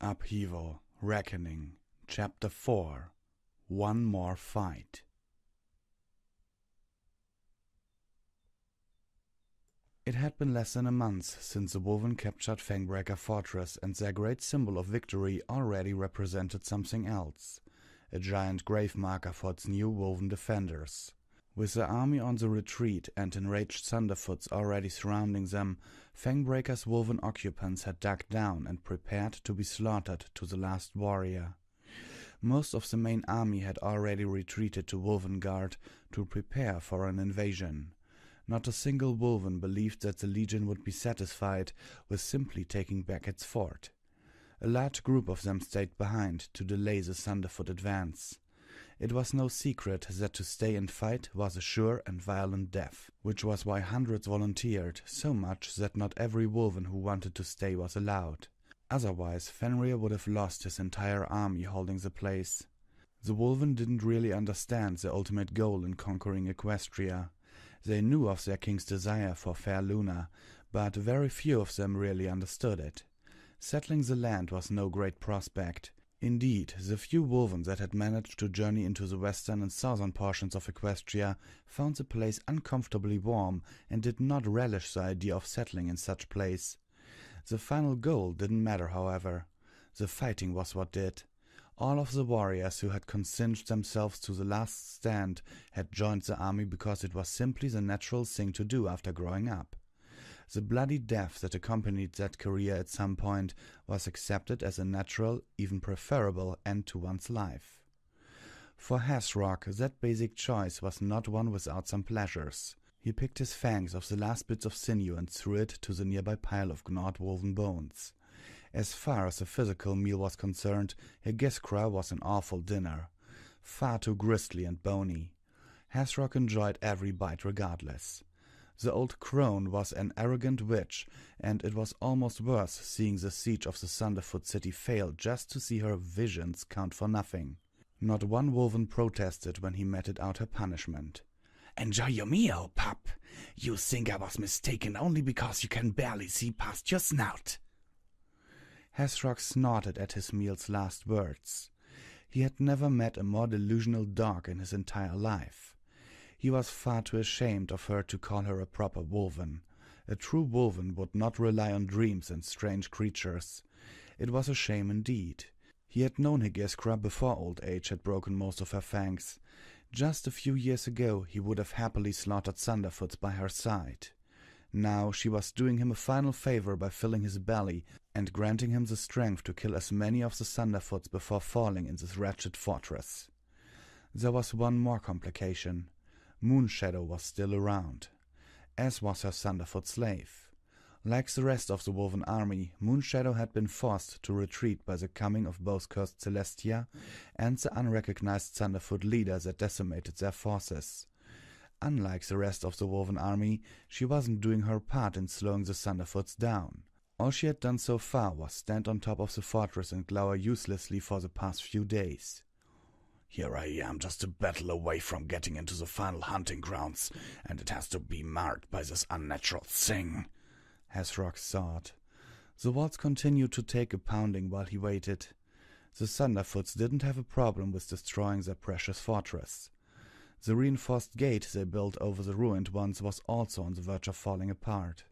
Upheaval, Reckoning, Chapter 4 One More Fight. It had been less than a month since the Wolven captured Fangbreaker Fortress, and their great symbol of victory already represented something else a giant grave marker for its new Wolven defenders. With the army on the retreat and enraged Thunderfoots already surrounding them, Fangbreaker's Wolven occupants had dug down and prepared to be slaughtered to the last warrior. Most of the main army had already retreated to Wolvengard to prepare for an invasion. Not a single Wolven believed that the Legion would be satisfied with simply taking back its fort. A large group of them stayed behind to delay the Thunderfoot advance. It was no secret that to stay and fight was a sure and violent death, which was why hundreds volunteered, so much that not every Wolven who wanted to stay was allowed. Otherwise, Fenrir would have lost his entire army holding the place. The Wolven didn't really understand the ultimate goal in conquering Equestria. They knew of their king's desire for fair Luna, but very few of them really understood it. Settling the land was no great prospect. Indeed, the few Wolven that had managed to journey into the western and southern portions of Equestria found the place uncomfortably warm and did not relish the idea of settling in such place. The final goal didn't matter, however. The fighting was what did. All of the warriors who had consigned themselves to the last stand had joined the army because it was simply the natural thing to do after growing up. The bloody death that accompanied that career at some point was accepted as a natural, even preferable, end to one's life. For Hasrock, that basic choice was not one without some pleasures. He picked his fangs off the last bits of sinew and threw it to the nearby pile of gnawed Wolven bones. As far as the physical meal was concerned, Hegeskra was an awful dinner. Far too gristly and bony. Hasrock enjoyed every bite regardless. The old crone was an arrogant witch, and it was almost worse seeing the siege of the Thunderfoot city fail just to see her visions count for nothing. Not one Wolven protested when he meted out her punishment. Enjoy your meal, pup. You think I was mistaken only because you can barely see past your snout. Hasrock snorted at his meal's last words. He had never met a more delusional dog in his entire life. He was far too ashamed of her to call her a proper Wolven. A true Wolven would not rely on dreams and strange creatures. It was a shame indeed. He had known Hegeskra before old age had broken most of her fangs. Just a few years ago he would have happily slaughtered Thunderfoots by her side. Now she was doing him a final favor by filling his belly and granting him the strength to kill as many of the Thunderfoots before falling in this wretched fortress. There was one more complication. Moonshadow was still around, as was her Thunderfoot slave. Like the rest of the Wolven army, Moonshadow had been forced to retreat by the coming of both cursed Celestia and the unrecognized Thunderfoot leader that decimated their forces. Unlike the rest of the Wolven army, she wasn't doing her part in slowing the Thunderfoots down. All she had done so far was stand on top of the fortress and glower uselessly for the past few days. Here I am, just a battle away from getting into the final hunting grounds, and it has to be marked by this unnatural thing. Hasrock thought. The walls continued to take a pounding while he waited. The Thunderfoots didn't have a problem with destroying their precious fortress. The reinforced gate they built over the ruined ones was also on the verge of falling apart.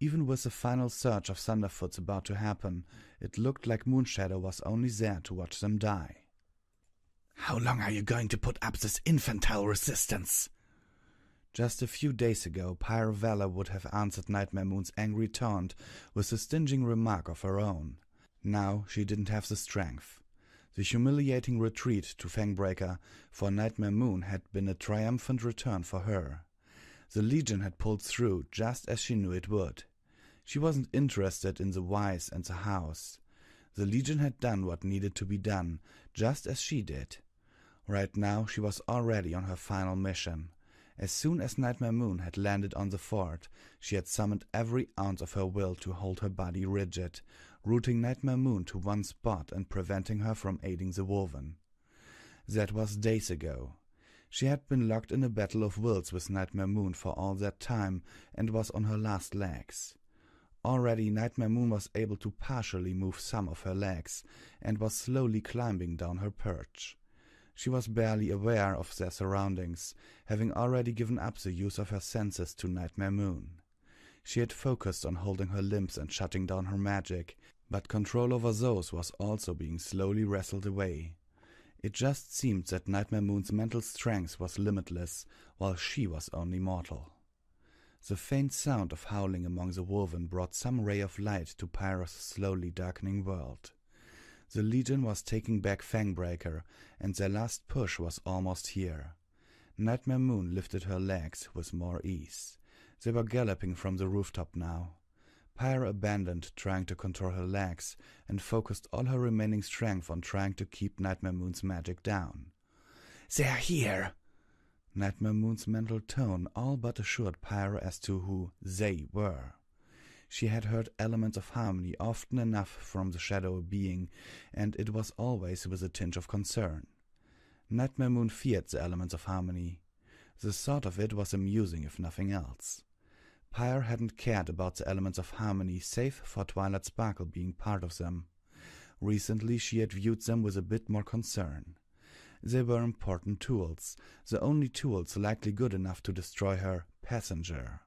Even with the final surge of Thunderfoots about to happen, it looked like Moonshadow was only there to watch them die. How long are you going to put up this infantile resistance? Just a few days ago, Pyre Valor would have answered Nightmare Moon's angry taunt with a stinging remark of her own. Now she didn't have the strength. The humiliating retreat to Fangbreaker for Nightmare Moon had been a triumphant return for her. The Legion had pulled through just as she knew it would. She wasn't interested in the whys and the hows. The Legion had done what needed to be done, just as she did. Right now she was already on her final mission. As soon as Nightmare Moon had landed on the fort, she had summoned every ounce of her will to hold her body rigid, rooting Nightmare Moon to one spot and preventing her from aiding the Wolven. That was days ago. She had been locked in a battle of wills with Nightmare Moon for all that time and was on her last legs. Already Nightmare Moon was able to partially move some of her legs and was slowly climbing down her perch. She was barely aware of their surroundings, having already given up the use of her senses to Nightmare Moon. She had focused on holding her limbs and shutting down her magic, but control over those was also being slowly wrestled away. It just seemed that Nightmare Moon's mental strength was limitless, while she was only mortal. The faint sound of howling among the Wolven brought some ray of light to Pyre's slowly darkening world. The Legion was taking back Fangbreaker, and their last push was almost here. Nightmare Moon lifted her legs with more ease. They were galloping from the rooftop now. Pyre abandoned trying to control her legs and focused all her remaining strength on trying to keep Nightmare Moon's magic down. They're here! Nightmare Moon's mental tone all but assured Pyre as to who they were. She had heard elements of harmony often enough from the shadow being, and it was always with a tinge of concern. Nightmare Moon feared the elements of harmony. The thought of it was amusing, if nothing else. Pyre hadn't cared about the elements of harmony save for Twilight Sparkle being part of them. Recently she had viewed them with a bit more concern. They were important tools, the only tools likely good enough to destroy her passenger.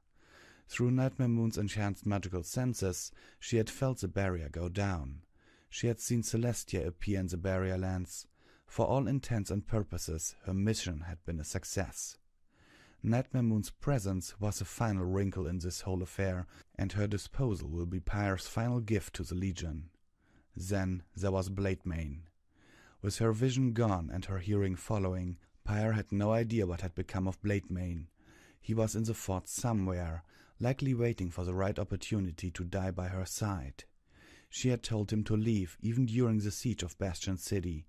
Through Nightmare Moon's enhanced magical senses, she had felt the barrier go down. She had seen Celestia appear in the barrier lands. For all intents and purposes, her mission had been a success. Nightmare Moon's presence was a final wrinkle in this whole affair, and her disposal will be Pyre's final gift to the Legion. Then there was Blademane. With her vision gone and her hearing following, Pyre had no idea what had become of Blademane. He was in the fort somewhere, likely waiting for the right opportunity to die by her side. She had told him to leave even during the siege of Bastion City,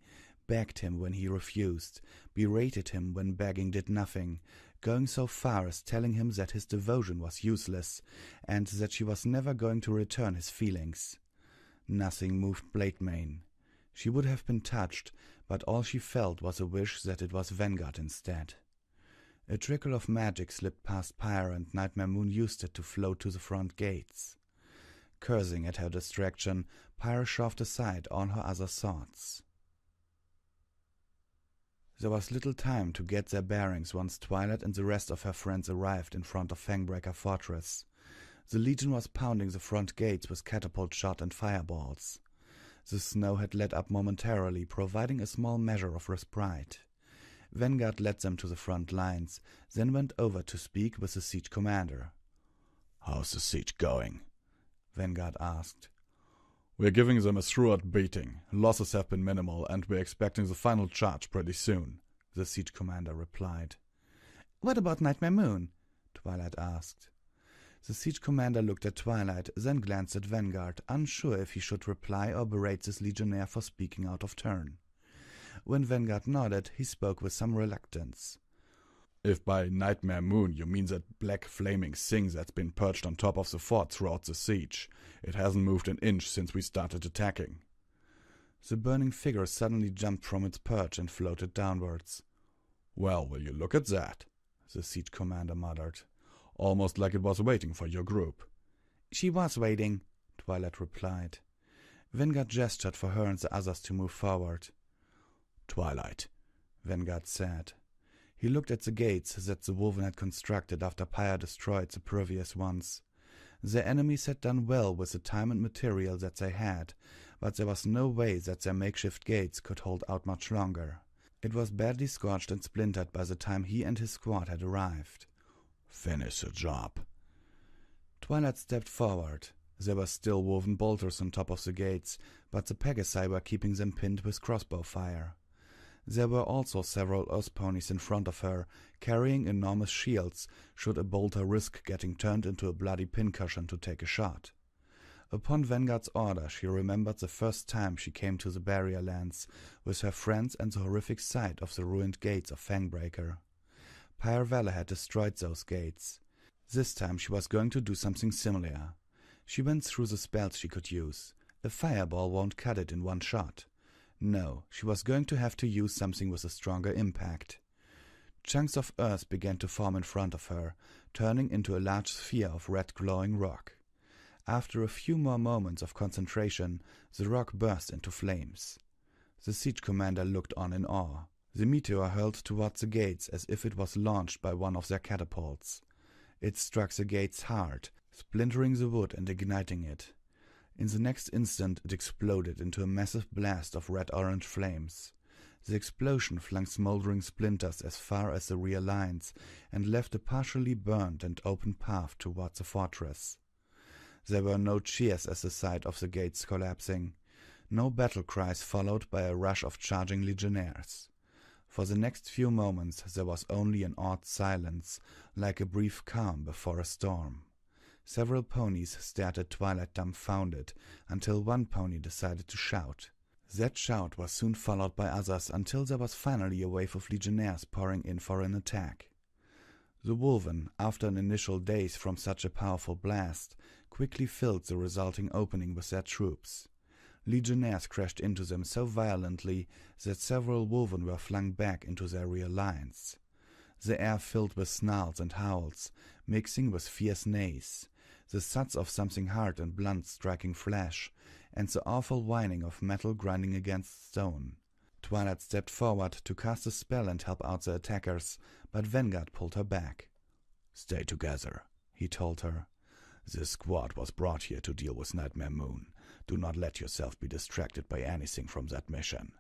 begged him when he refused, berated him when begging did nothing, going so far as telling him that his devotion was useless, and that she was never going to return his feelings. Nothing moved Blademane. She would have been touched, but all she felt was a wish that it was Vanguard instead. A trickle of magic slipped past Pyre, and Nightmare Moon used it to float to the front gates. Cursing at her distraction, Pyre shoved aside all her other thoughts. There was little time to get their bearings once Twilight and the rest of her friends arrived in front of Fangbreaker Fortress. The Legion was pounding the front gates with catapult shot and fireballs. The snow had let up momentarily, providing a small measure of respite. Vanguard led them to the front lines, then went over to speak with the siege commander. How's the siege going? Vanguard asked. We're giving them a throughout beating. Losses have been minimal, and we're expecting the final charge pretty soon, the siege commander replied. What about Nightmare Moon? Twilight asked. The siege commander looked at Twilight, then glanced at Vanguard, unsure if he should reply or berate this legionnaire for speaking out of turn. When Vanguard nodded, he spoke with some reluctance. If by Nightmare Moon you mean that black flaming thing that's been perched on top of the fort throughout the siege, it hasn't moved an inch since we started attacking. The burning figure suddenly jumped from its perch and floated downwards. Well, will you look at that? the siege commander muttered, almost like it was waiting for your group. She was waiting, Twilight replied. Vanguard gestured for her and the others to move forward. Twilight, Vanguard said. He looked at the gates that the Wolven had constructed after Pyre destroyed the previous ones. Their enemies had done well with the time and material that they had, but there was no way that their makeshift gates could hold out much longer. It was badly scorched and splintered by the time he and his squad had arrived. Finish the job. Twilight stepped forward. There were still Wolven bolters on top of the gates, but the Pegasi were keeping them pinned with crossbow fire. There were also several Earth ponies in front of her, carrying enormous shields should a bolter risk getting turned into a bloody pincushion to take a shot. Upon Vanguard's order, she remembered the first time she came to the barrier lands with her friends and the horrific sight of the ruined gates of Fangbreaker. Pyre Valor had destroyed those gates. This time she was going to do something similar. She went through the spells she could use. A fireball won't cut it in one shot. No, she was going to have to use something with a stronger impact. Chunks of earth began to form in front of her, turning into a large sphere of red glowing rock. After a few more moments of concentration, the rock burst into flames. The siege commander looked on in awe. The meteor hurled towards the gates as if it was launched by one of their catapults. It struck the gates hard, splintering the wood and igniting it. In the next instant, it exploded into a massive blast of red orange flames. The explosion flung smoldering splinters as far as the rear lines and left a partially burned and open path towards the fortress. There were no cheers at the sight of the gates collapsing, no battle cries followed by a rush of charging legionnaires. For the next few moments there was only an odd silence, like a brief calm before a storm. Several ponies stared at Twilight dumbfounded, until one pony decided to shout. That shout was soon followed by others until there was finally a wave of legionnaires pouring in for an attack. The Wolven, after an initial daze from such a powerful blast, quickly filled the resulting opening with their troops. Legionnaires crashed into them so violently that several Wolven were flung back into their rear lines. The air filled with snarls and howls, mixing with fierce neighs, the thuds of something hard and blunt striking flesh, and the awful whining of metal grinding against stone. Twilight stepped forward to cast a spell and help out the attackers, but Vanguard pulled her back. Stay together, he told her. This squad was brought here to deal with Nightmare Moon. Do not let yourself be distracted by anything from that mission.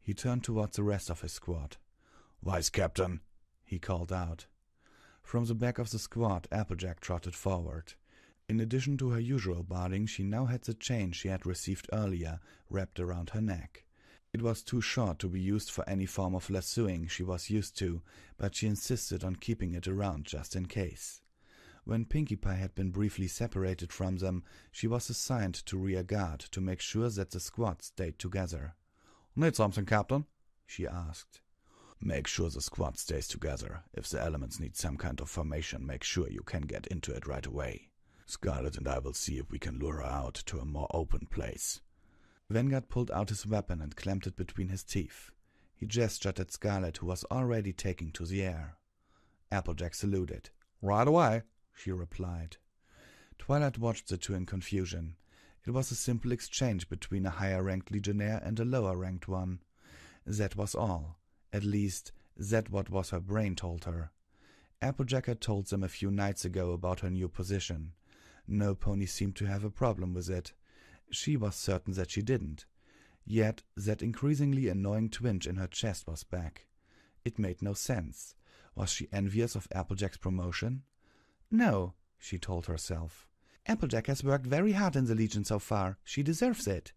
He turned towards the rest of his squad. Vice Captain, he called out. From the back of the squad, Applejack trotted forward. In addition to her usual barding, she now had the chain she had received earlier wrapped around her neck. It was too short to be used for any form of lassoing she was used to, but she insisted on keeping it around just in case. When Pinkie Pie had been briefly separated from them, she was assigned to rear guard to make sure that the squad stayed together. Need something, Captain? she asked. Make sure the squad stays together. If the elements need some kind of formation, make sure you can get into it right away. Scarlet and I will see if we can lure her out to a more open place. Vanguard pulled out his weapon and clamped it between his teeth. He gestured at Scarlet, who was already taking to the air. Applejack saluted. Right away, she replied. Twilight watched the two in confusion. It was a simple exchange between a higher ranked legionnaire and a lower ranked one. That was all. At least, that what was her brain told her. Applejack had told them a few nights ago about her new position. No pony seemed to have a problem with it. She was certain that she didn't. Yet that increasingly annoying twinge in her chest was back. It made no sense. Was she envious of Applejack's promotion? No, she told herself. Applejack has worked very hard in the Legion so far. She deserves it.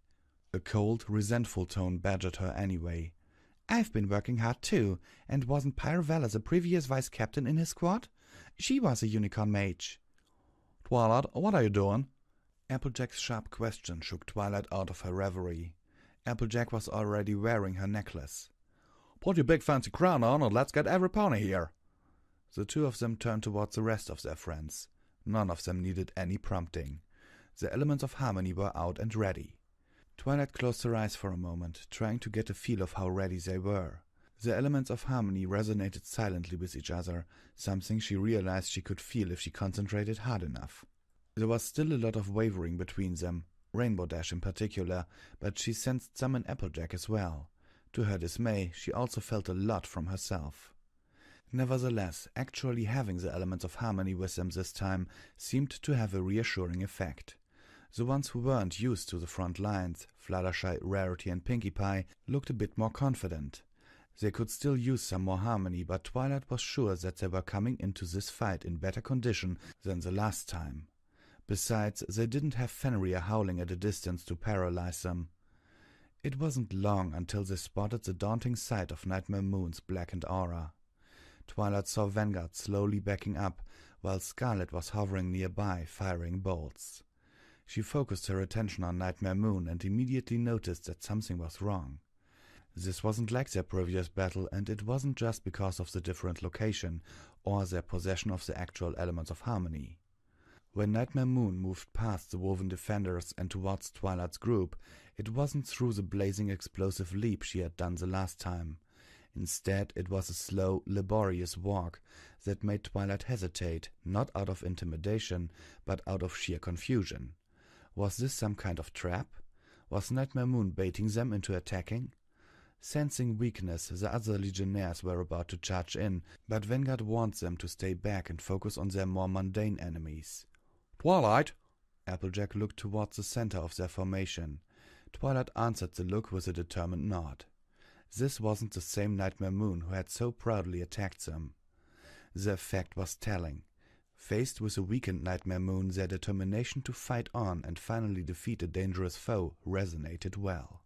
A cold, resentful tone badgered her anyway. I've been working hard too, and wasn't Pyre Valor the previous vice captain in his squad? She was a unicorn mage. Twilight, what are you doing? Applejack's sharp question shook Twilight out of her reverie. Applejack was already wearing her necklace. Put your big fancy crown on and let's get every pony here. The two of them turned towards the rest of their friends. None of them needed any prompting. The elements of harmony were out and ready. Twilight closed her eyes for a moment, trying to get a feel of how ready they were. The elements of harmony resonated silently with each other, something she realized she could feel if she concentrated hard enough. There was still a lot of wavering between them, Rainbow Dash in particular, but she sensed some in Applejack as well. To her dismay, she also felt a lot from herself. Nevertheless, actually having the elements of harmony with them this time seemed to have a reassuring effect. The ones who weren't used to the front lines, Fluttershy, Rarity, and Pinkie Pie, looked a bit more confident. They could still use some more harmony, but Twilight was sure that they were coming into this fight in better condition than the last time. Besides, they didn't have Fenrir howling at a distance to paralyze them. It wasn't long until they spotted the daunting sight of Nightmare Moon's blackened aura. Twilight saw Vanguard slowly backing up, while Scarlet was hovering nearby, firing bolts. She focused her attention on Nightmare Moon and immediately noticed that something was wrong. This wasn't like their previous battle, and it wasn't just because of the different location or their possession of the actual elements of harmony. When Nightmare Moon moved past the Wolven Defenders and towards Twilight's group, it wasn't through the blazing explosive leap she had done the last time. Instead, it was a slow, laborious walk that made Twilight hesitate, not out of intimidation, but out of sheer confusion. Was this some kind of trap? Was Nightmare Moon baiting them into attacking? Sensing weakness, the other legionnaires were about to charge in, but Vanguard warned them to stay back and focus on their more mundane enemies. Twilight! Applejack looked towards the center of their formation. Twilight answered the look with a determined nod. This wasn't the same Nightmare Moon who had so proudly attacked them. The effect was telling. Faced with a weakened Nightmare Moon, their determination to fight on and finally defeat a dangerous foe resonated well.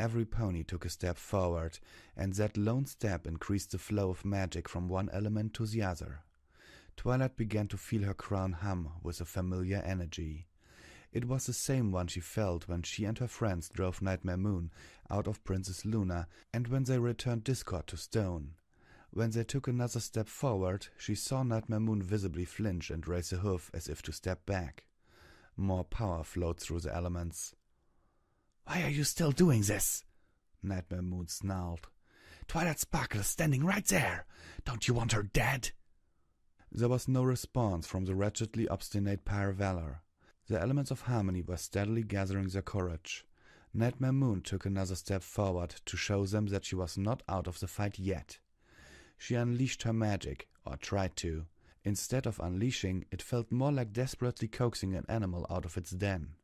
Every pony took a step forward, and that lone step increased the flow of magic from one element to the other. Twilight began to feel her crown hum with a familiar energy. It was the same one she felt when she and her friends drove Nightmare Moon out of Princess Luna and when they returned Discord to Stone. When they took another step forward, she saw Nightmare Moon visibly flinch and raise a hoof as if to step back. More power flowed through the elements. Why are you still doing this? Nightmare Moon snarled. Twilight Sparkle is standing right there. Don't you want her dead? There was no response from the wretchedly obstinate Pyre Valor. The elements of harmony were steadily gathering their courage. Nightmare Moon took another step forward to show them that she was not out of the fight yet. She unleashed her magic, or tried to. Instead of unleashing, it felt more like desperately coaxing an animal out of its den.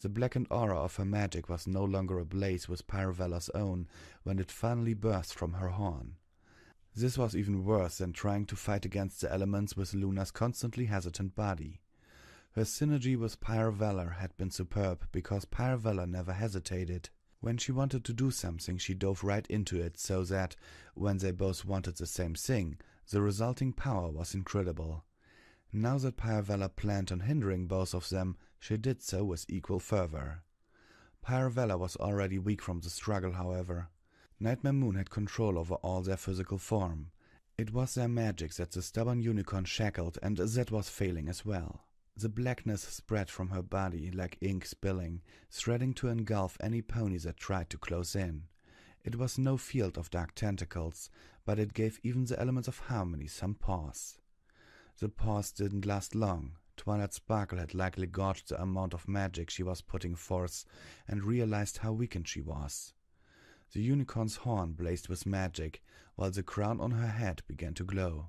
The blackened aura of her magic was no longer ablaze with Pyre Valor's own when it finally burst from her horn. This was even worse than trying to fight against the elements with Luna's constantly hesitant body. Her synergy with Pyre Valor had been superb because Pyre Valor never hesitated. When she wanted to do something, she dove right into it so that, when they both wanted the same thing, the resulting power was incredible. Now that Pyre planned on hindering both of them, she did so with equal fervor. Pyre was already weak from the struggle, however. Nightmare Moon had control over all their physical form. It was their magic that the stubborn unicorn shackled, and that was failing as well. The blackness spread from her body like ink spilling, threading to engulf any pony that tried to close in. It was no field of dark tentacles, but it gave even the elements of harmony some pause. The pause didn't last long. Twilight Sparkle had likely gauged the amount of magic she was putting forth and realized how weakened she was. The unicorn's horn blazed with magic, while the crown on her head began to glow.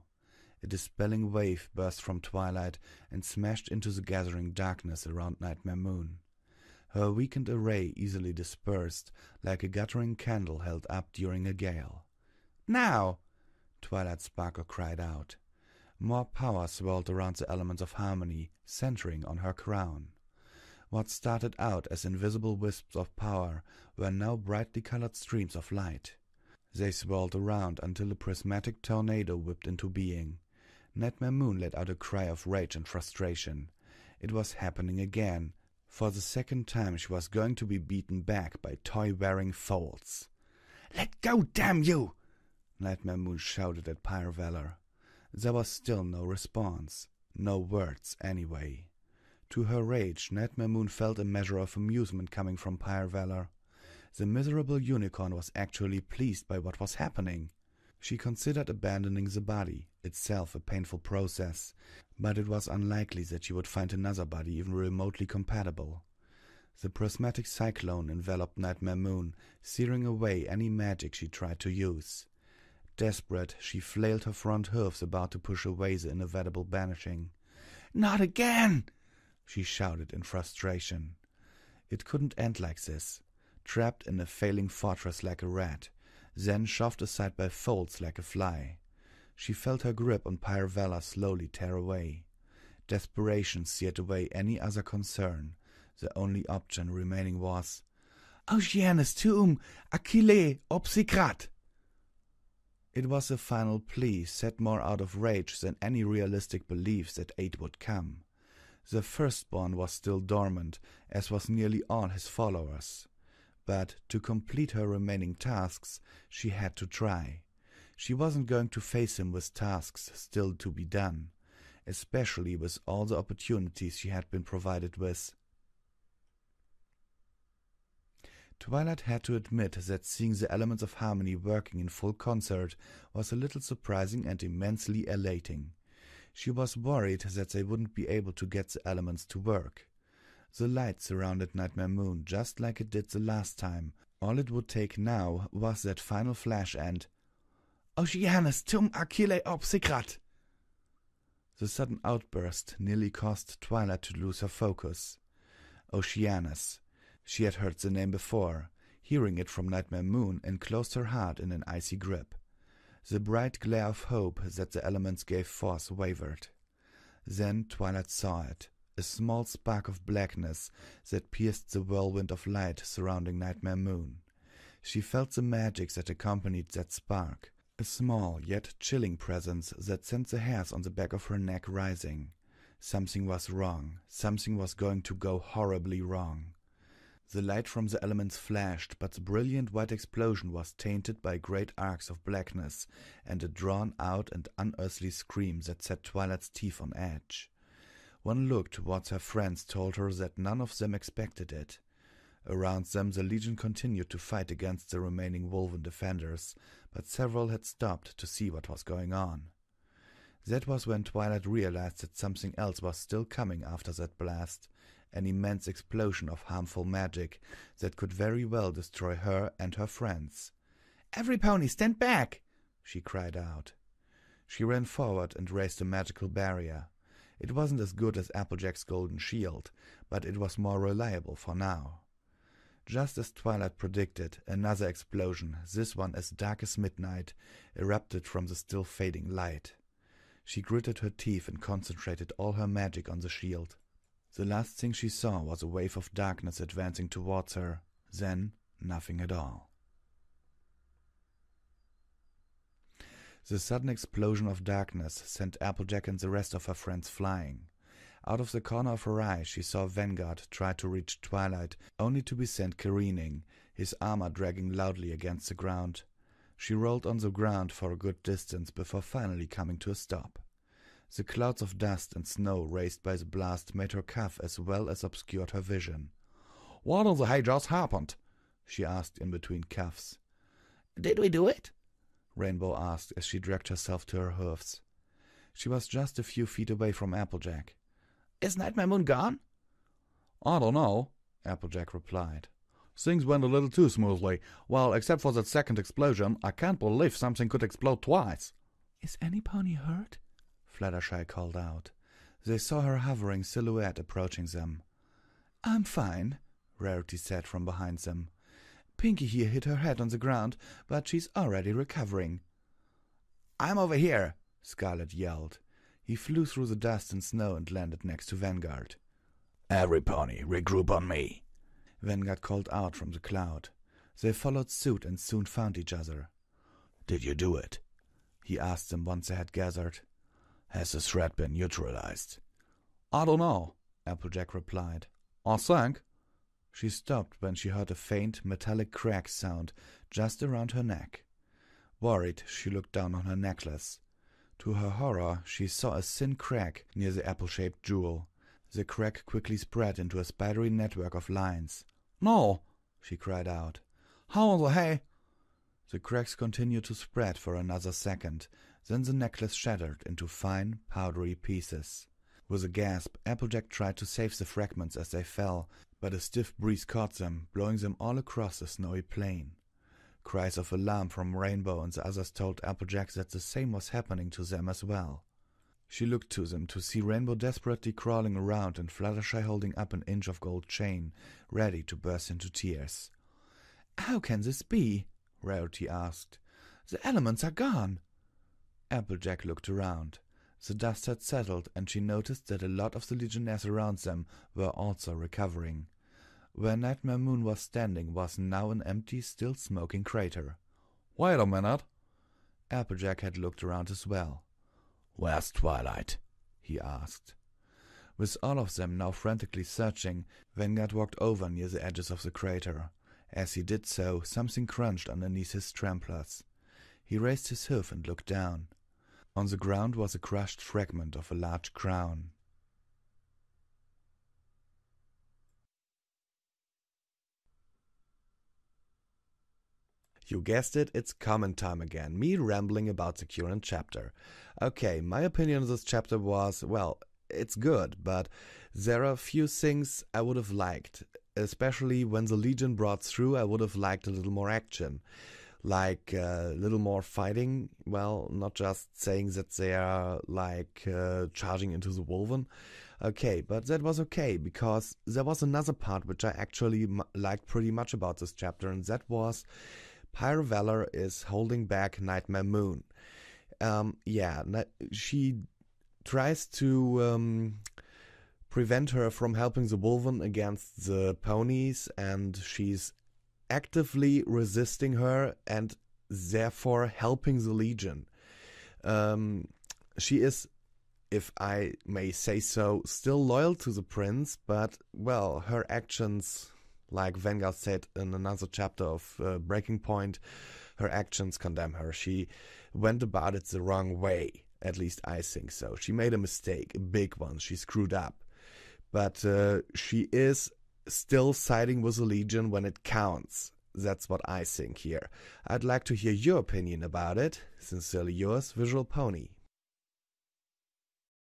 A dispelling wave burst from twilight and smashed into the gathering darkness around Nightmare Moon. Her weakened array easily dispersed, like a guttering candle held up during a gale. Now! Twilight Sparkle cried out. More power swirled around the elements of harmony, centering on her crown. What started out as invisible wisps of power were now brightly colored streams of light. They swirled around until a prismatic tornado whipped into being. Nightmare Moon let out a cry of rage and frustration. It was happening again. For the second time she was going to be beaten back by toy-wearing foals. Let go, damn you! Nightmare Moon shouted at Pyre Valor. There was still no response. No words, anyway. To her rage, Nightmare Moon felt a measure of amusement coming from Pyre Valor. The miserable unicorn was actually pleased by what was happening. She considered abandoning the body, itself a painful process, but it was unlikely that she would find another body even remotely compatible. The prismatic cyclone enveloped Nightmare Moon, searing away any magic she tried to use. Desperate, she flailed her front hooves about to push away the inevitable banishing. Not again! she shouted in frustration. It couldn't end like this. Trapped in a failing fortress like a rat, then shoved aside by folds like a fly. She felt her grip on Pyre slowly tear away. Desperation seared away any other concern. The only option remaining was Oceanus tuum Achille obsecrat. It was a final plea said more out of rage than any realistic belief that aid would come. The firstborn was still dormant, as was nearly all his followers. But to complete her remaining tasks, she had to try. She wasn't going to face him with tasks still to be done, especially with all the opportunities she had been provided with. Twilight had to admit that seeing the elements of harmony working in full concert was a little surprising and immensely elating. She was worried that they wouldn't be able to get the elements to work. The light surrounded Nightmare Moon just like it did the last time. All it would take now was that final flash and Oceanus tum Achille obsecrat! The sudden outburst nearly caused Twilight to lose her focus. Oceanus. She had heard the name before. Hearing it from Nightmare Moon and closed her heart in an icy grip. The bright glare of hope that the elements gave forth wavered. Then Twilight saw it, a small spark of blackness that pierced the whirlwind of light surrounding Nightmare Moon. She felt the magic that accompanied that spark, a small yet chilling presence that sent the hairs on the back of her neck rising. Something was wrong. Something was going to go horribly wrong. The light from the elements flashed, but the brilliant white explosion was tainted by great arcs of blackness and a drawn out and unearthly scream that set Twilight's teeth on edge. One look towards her friends told her that none of them expected it. Around them, the Legion continued to fight against the remaining Wolven defenders, but several had stopped to see what was going on. That was when Twilight realized that something else was still coming after that blast, an immense explosion of harmful magic that could very well destroy her and her friends. Every pony, stand back! she cried out. She ran forward and raised a magical barrier. It wasn't as good as Applejack's golden shield, but it was more reliable for now. Just as Twilight predicted, another explosion, this one as dark as midnight, erupted from the still fading light. She gritted her teeth and concentrated all her magic on the shield. The last thing she saw was a wave of darkness advancing towards her, then nothing at all. The sudden explosion of darkness sent Applejack and the rest of her friends flying. Out of the corner of her eye, she saw Vanguard try to reach Twilight, only to be sent careening, his armor dragging loudly against the ground. She rolled on the ground for a good distance before finally coming to a stop. The clouds of dust and snow raised by the blast made her cough as well as obscured her vision. What in the hay just happened? she asked in between coughs. Did we do it? Rainbow asked as she dragged herself to her hoofs. She was just a few feet away from Applejack. Is Nightmare Moon gone? I don't know, Applejack replied. Things went a little too smoothly. Well, except for that second explosion, I can't believe something could explode twice. Is any pony hurt? Fluttershy called out. They saw her hovering silhouette approaching them. I'm fine, Rarity said from behind them. Pinkie here hit her head on the ground, but she's already recovering. I'm over here, Scarlet yelled. He flew through the dust and snow and landed next to Vanguard. Every pony, regroup on me. Vanguard called out from the cloud. They followed suit and soon found each other. Did you do it? He asked them once they had gathered. Has the threat been neutralized? I don't know, Applejack replied. I think. She stopped when she heard a faint, metallic crack sound just around her neck. Worried, she looked down on her necklace. To her horror, she saw a thin crack near the apple shaped jewel. The crack quickly spread into a spidery network of lines. No, she cried out. How in the? The cracks continued to spread for another second, then the necklace shattered into fine, powdery pieces. With a gasp, Applejack tried to save the fragments as they fell, but a stiff breeze caught them, blowing them all across the snowy plain. Cries of alarm from Rainbow and the others told Applejack that the same was happening to them as well. She looked to them to see Rainbow desperately crawling around and Fluttershy holding up an inch of gold chain, ready to burst into tears. How can this be? Rarity asked. The elements are gone. Applejack looked around. The dust had settled, and she noticed that a lot of the legionnaires around them were also recovering. Where Nightmare Moon was standing was now an empty, still smoking crater. Wait a minute. Applejack had looked around as well. Where's Twilight? he asked. With all of them now frantically searching, Vanguard walked over near the edges of the crater. As he did so, something crunched underneath his tramplers. He raised his hoof and looked down. On the ground was a crushed fragment of a large crown. You guessed it, it's comment time again, me rambling about the current chapter. Okay, my opinion of this chapter was, well, it's good, but There are a few things I would have liked, especially when the Legion brought through. I would have liked a little more action, like a uh, little more fighting. Well, not just saying that they are like uh, charging into the Wolven. Okay, but that was okay because there was another part which I actually m- liked pretty much about this chapter, and that was Pyre Valor is holding back Nightmare Moon. Um, yeah, she tries to um, prevent her from helping the Wolven against the ponies, and she's actively resisting her and therefore helping the Legion. Um, she is, if I may say so, still loyal to the prince, but, well, her actions, like Vanguard said in another chapter of uh, Breaking Point, her actions condemn her. She went about it the wrong way. At least I think so. She made a mistake, a big one. She screwed up. But uh, she is still siding with the Legion when it counts. That's what I think here. I'd like to hear your opinion about it. Sincerely yours, Visual Pony.